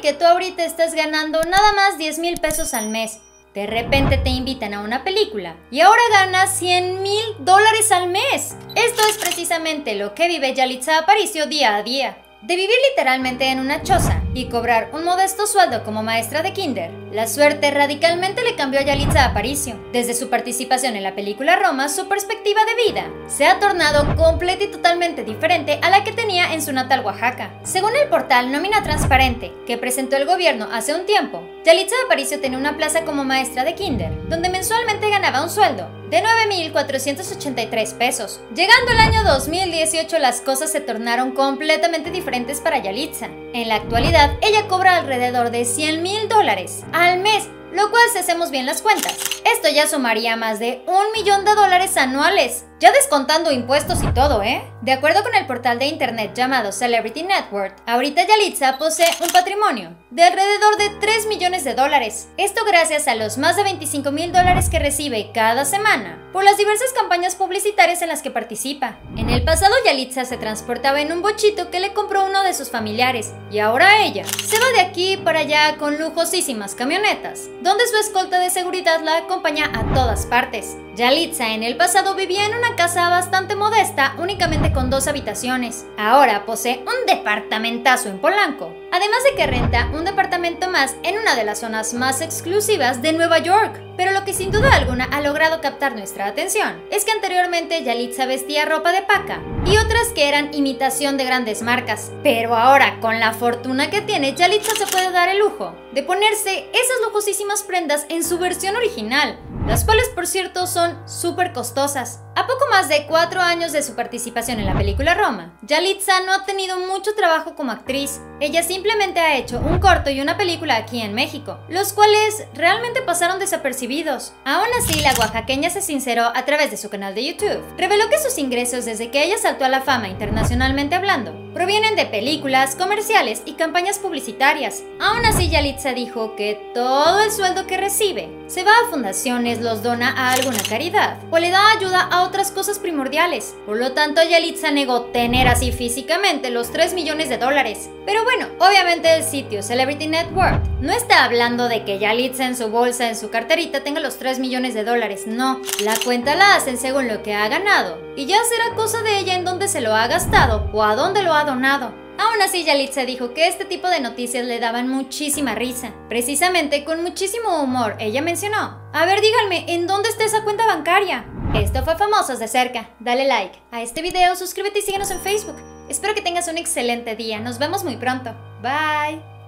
Que tú ahorita estás ganando nada más 10 mil pesos al mes. De repente te invitan a una película y ahora ganas 100 mil dólares al mes. Esto es precisamente lo que vive Yalitza Aparicio día a día. De vivir literalmente en una choza y cobrar un modesto sueldo como maestra de kinder, la suerte radicalmente le cambió a Yalitza Aparicio. Desde su participación en la película Roma, su perspectiva de vida se ha tornado completa y totalmente diferente a la que tenía en su natal Oaxaca. Según el portal Nómina Transparente, que presentó el gobierno hace un tiempo, Yalitza Aparicio tenía una plaza como maestra de kinder, donde mensualmente ganaba un sueldo de 9.483 pesos. Llegando el año 2018 las cosas se tornaron completamente diferentes para Yalitza. En la actualidad ella cobra alrededor de 100 mil dólares al mes lo cual si hacemos bien las cuentas, esto ya sumaría más de un millón de dólares anuales, ya descontando impuestos y todo, ¿eh? De acuerdo con el portal de internet llamado Celebrity Network, ahorita Yalitza posee un patrimonio de alrededor de 3 millones de dólares. Esto gracias a los más de 25 mil dólares que recibe cada semana por las diversas campañas publicitarias en las que participa. En el pasado Yalitza se transportaba en un bochito que le compró uno de sus familiares y ahora ella se va de aquí para allá con lujosísimas camionetas, donde su escolta de seguridad la acompaña a todas partes. Yalitza en el pasado vivía en una casa bastante modesta, únicamente con dos habitaciones. Ahora posee un departamentazo en Polanco, además de que renta un departamento más en una de las zonas más exclusivas de Nueva York. Pero lo que sin duda alguna ha logrado captar nuestra atención es que anteriormente Yalitza vestía ropa de paca y otras que eran imitación de grandes marcas. Pero ahora, con la fortuna que tiene, Yalitza se puede dar el lujo de ponerse esas lujosísimas prendas en su versión original, las cuales por cierto son súper costosas. A poco más de cuatro años de su participación en la película Roma, Yalitza no ha tenido mucho trabajo como actriz. Ella simplemente ha hecho un corto y una película aquí en México, los cuales realmente pasaron desapercibidos. Aún así, la oaxaqueña se sinceró a través de su canal de YouTube. Reveló que sus ingresos desde que ella saltó a la fama internacionalmente hablando provienen de películas, comerciales y campañas publicitarias. Aún así, Yalitza dijo que todo el sueldo que recibe se va a fundaciones, los dona a alguna caridad o le da ayuda a otras cosas primordiales. Por lo tanto, Yalitza negó tener así físicamente los 3 millones de dólares. Pero bueno, obviamente el sitio Celebrity Network no está hablando de que Yalitza en su bolsa, en su carterita, tenga los 3 millones de dólares. No, la cuenta la hacen según lo que ha ganado. Y ya será cosa de ella en dónde se lo ha gastado o a dónde lo donado. Aún así, Yalitza dijo que este tipo de noticias le daban muchísima risa. Precisamente con muchísimo humor, ella mencionó, a ver díganme, ¿en dónde está esa cuenta bancaria? Esto fue Famosos de cerca. Dale like a este video, suscríbete y síguenos en Facebook. Espero que tengas un excelente día. Nos vemos muy pronto. Bye.